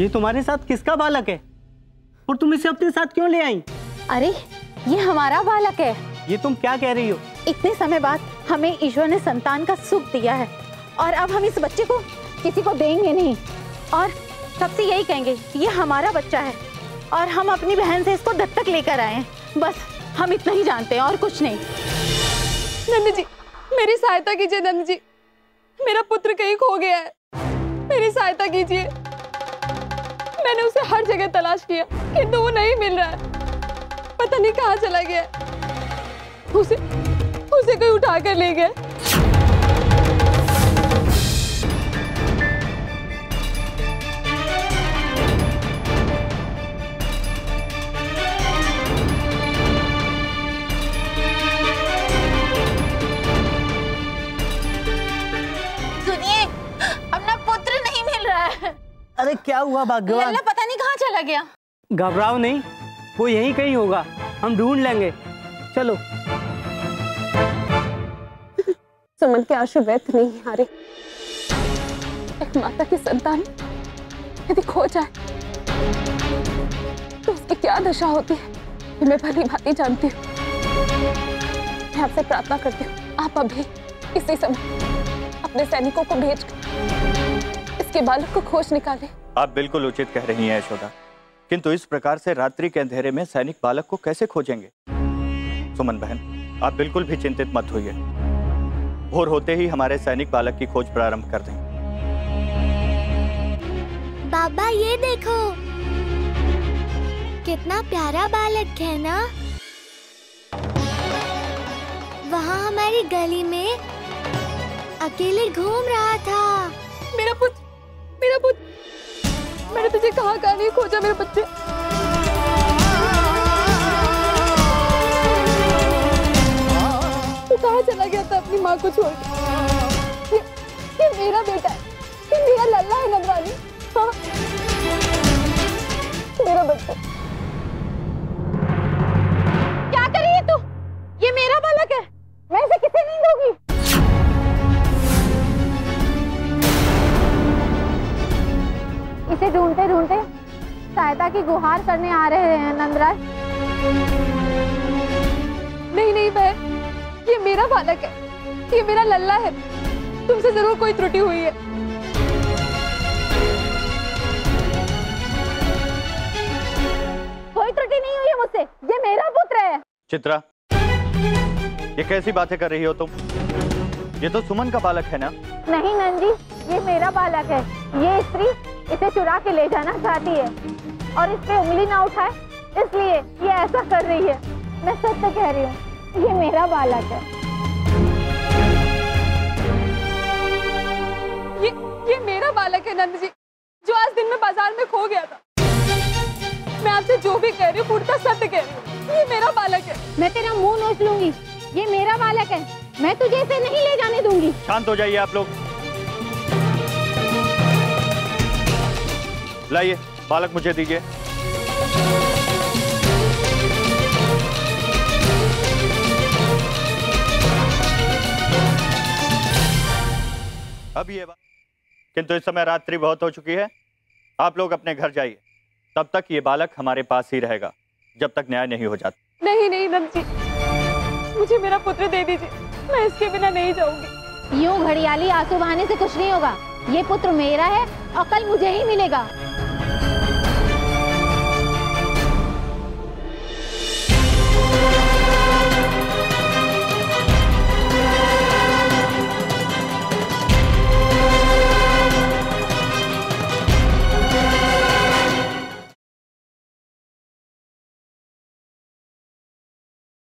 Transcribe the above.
ये तुम्हारे साथ किसका बालक है? और तुम इसे अपने साथ क्यों ले आई? अरे ये हमारा बालक है। ये तुम क्या कह रही हो? इतने समय बाद हमें ईश्वर ने संतान का सुख दिया है। और अब हम इस बच्चे को किसी को देंगे नहीं। और सबसे यही कहेंगे ये हमारा बच्चा है। और हम अपनी बहन से इसको दत्तक लेकर आए हैं। बस हम इतना ही जानते हैं और कुछ नहीं। नंद जी मेरी सहायता कीजिए नंद जी। मेरा पुत्र कहीं खो गया है। मेरी सहायता कीजिए। मैंने उसे हर जगह तलाश किया किंतु वो नहीं मिल रहा है। पता नहीं कहाँ चला गया। उसे उसे कोई उठा कर ले गया। अरे क्या हुआ भाग्यवान? लल्ला पता नहीं कहाँ चला गया। घबराओ नहीं वो यहीं कहीं होगा हम ढूंढ लेंगे। चलो। सुमन के आँसू व्यर्थ नहीं आ रहे एक माता की संतान यदि खो जाए तो उसकी क्या दशा होती है ये मैं भली भांति जानती हूँ। मैं आपसे प्रार्थना करती हूँ आप अभी इसी समय अपने सैनिकों को भेज इसके बालक को खोज निकाले। आप बिल्कुल उचित कह रही हैं यशोदा। किंतु इस प्रकार से रात्रि के अंधेरे में सैनिक बालक को कैसे खोजेंगे? सुमन बहन आप बिल्कुल भी चिंतित मत होइए। भोर होते ही हमारे सैनिक बालक की खोज प्रारंभ कर दें। बाबा ये देखो। कितना प्यारा बालक है ना? वहाँ हमारी गली में अकेले घूम रहा था। मेरा पुत्र मेरा पुत्र मैंने तुझे कहा कहा नहीं खोजा मेरे बच्चे। तू कहा चला गया था अपनी माँ को छोड़ ये, ये मेरा बेटा है। ये मेरा लल्ला है नंदरानी। हाँ। मेरा बच्चा। सहायता की गुहार करने आ रहे हैं नंदराज। नहीं नहीं बहन ये मेरा बालक है। ये मेरा लल्ला है। तुमसे ज़रूर कोई त्रुटि हुई है। कोई त्रुटि नहीं हुई है मुझसे। ये मेरा पुत्र है। चित्रा ये कैसी बातें कर रही हो तुम? ये तो सुमन का बालक है ना? नहीं नंदी ये मेरा बालक है। ये स्त्री इसे चुरा के ले जाना चाहती है। और इस पे उंगली ना उठाए इसलिए ये ऐसा कर रही है। मैं सत्य कह रही हूँ ये मेरा बालक है। ये ये मेरा बालक है नंद जी जो आज दिन में बाज़ार में खो गया था। मैं आपसे जो भी कह रही हूँ पूर्णतः सत्य कह रही हूँ। ये मेरा बालक है। मैं तेरा मुँह नोच लूँगी। ये मेरा बालक है। मैं तुझे इसे नहीं ले जाने दूँगी। शांत हो जाइए आप लोग। लाइए। बालक मुझे दीजिए। अब ये बात किंतु इस समय रात्रि बहुत हो चुकी है। आप लोग अपने घर जाइए। तब तक ये बालक हमारे पास ही रहेगा जब तक न्याय नहीं हो जाता। नहीं नहीं नंद जी मुझे मेरा पुत्र दे दीजिए। मैं इसके बिना नहीं जाऊँगी। यूँ घड़ियाली आँसू बहाने से कुछ नहीं होगा। ये पुत्र मेरा है और कल मुझे ही मिलेगा।